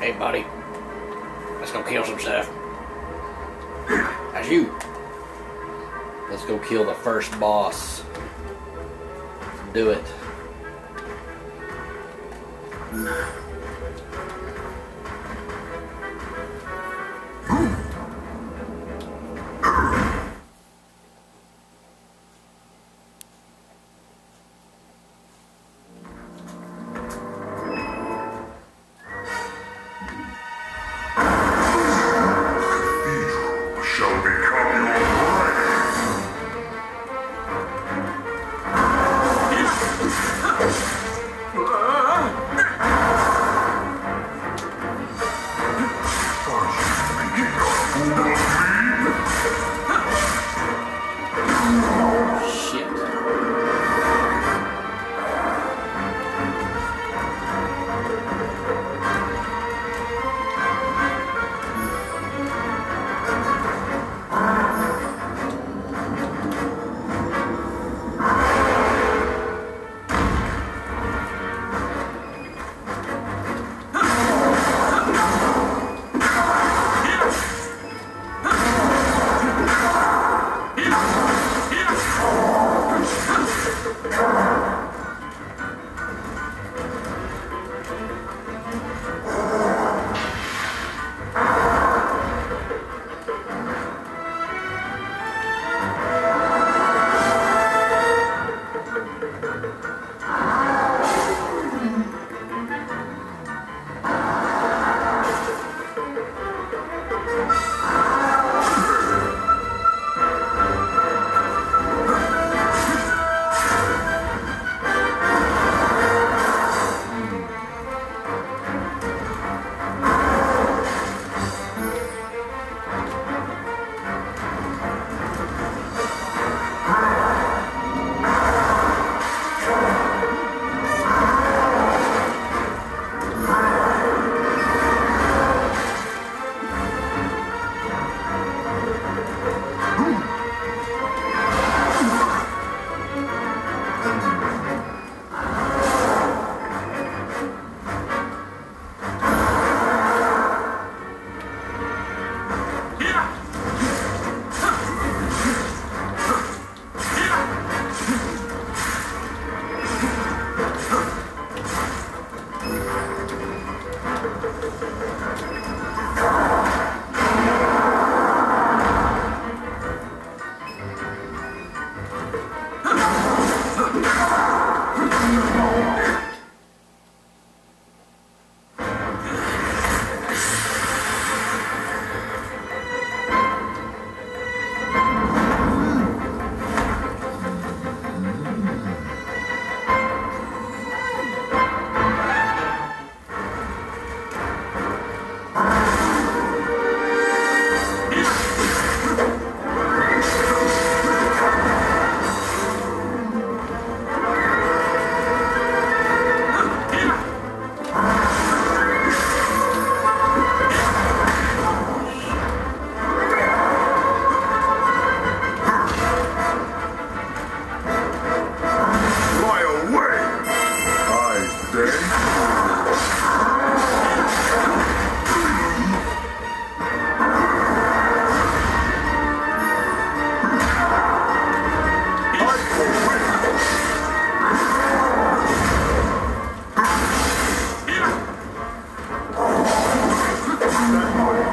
Hey, buddy. Let's go kill some stuff. That's you. Let's go kill the first boss. Do it.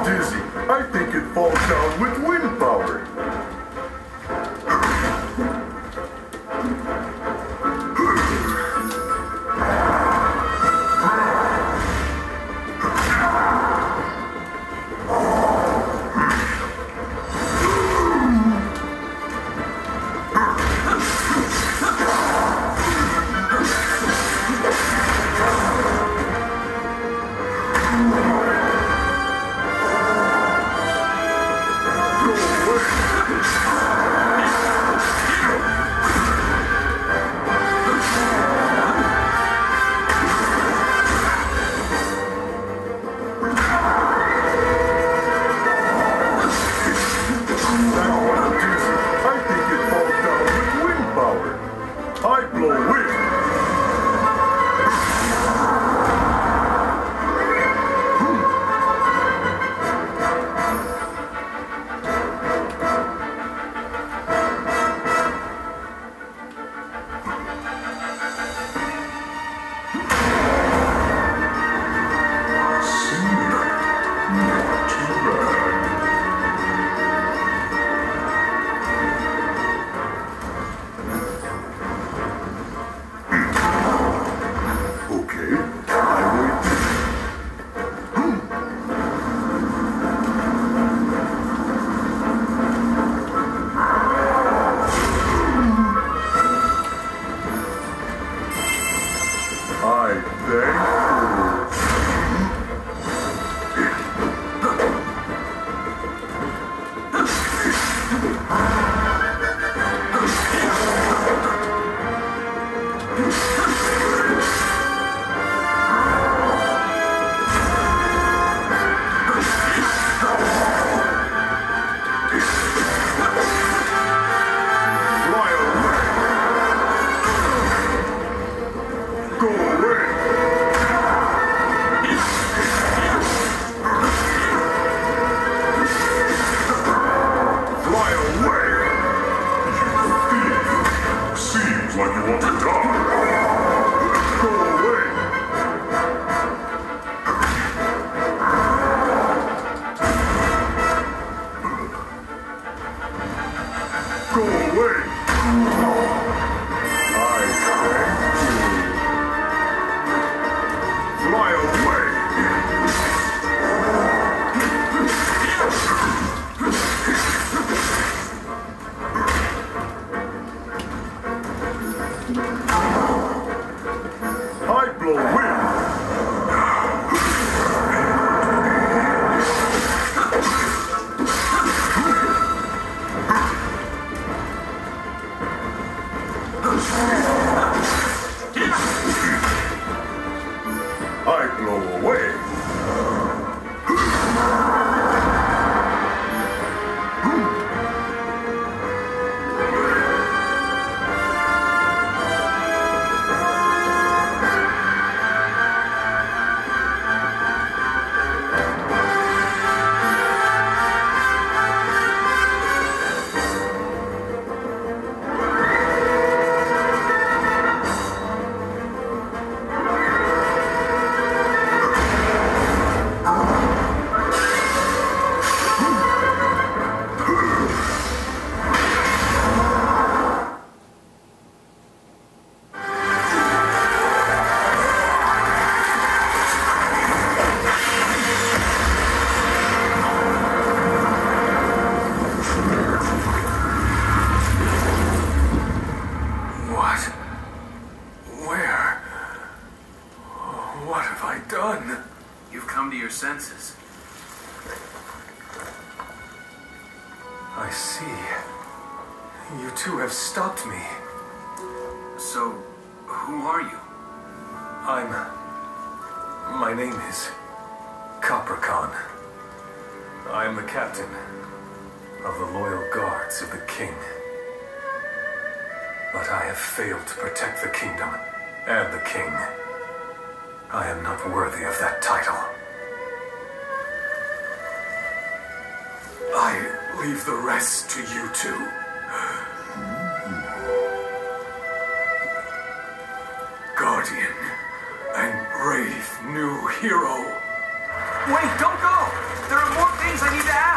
dizzy. I think it falls down with wind. Go away! I thank you. Fly away! I blow wind! You two have stopped me. So, who are you? I'm. My name is. Capricorn. I am the captain of the loyal guards of the king. But I have failed to protect the kingdom and the king. I am not worthy of that title. I leave the rest to you two. Guardian and brave new hero. Wait, don't go! There are more things I need to ask!